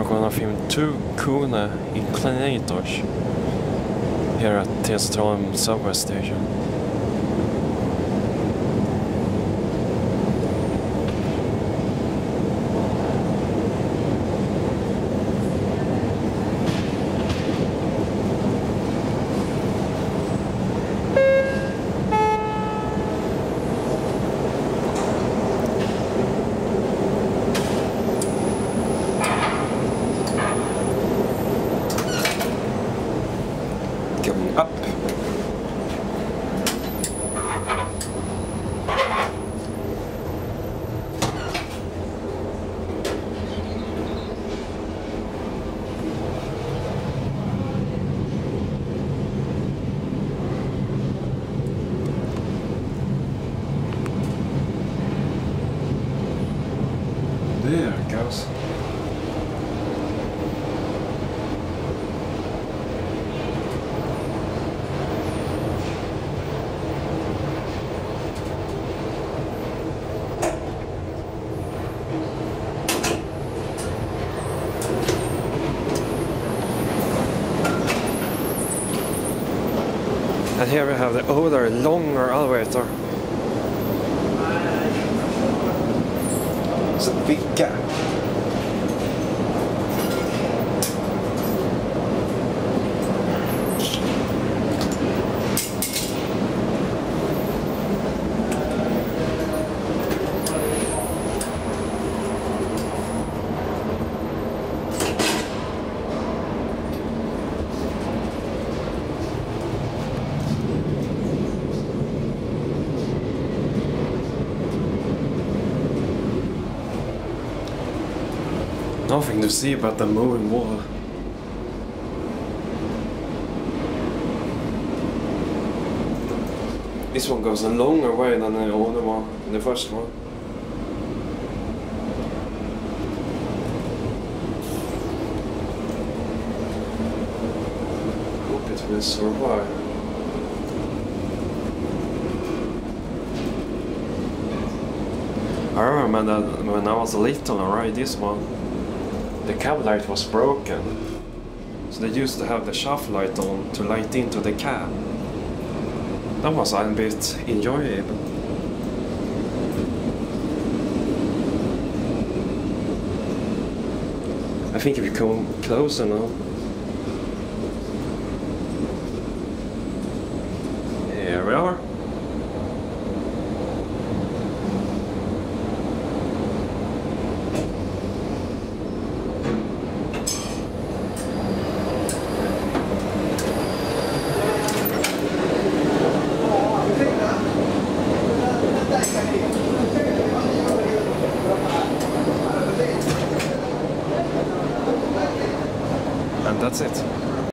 gonna film two KONE inclinators here at T-Centralen subway station. And here we have the older, longer elevator. It's a big gap. Nothing to see but the moving wall. This one goes a longer way than the other one, the first one. Hope it will survive. I remember that when I was little and ride this one, the cab light was broken. So they used to have the shaft light on to light into the cab. That was a bit enjoyable. I think if you come closer now. that's it.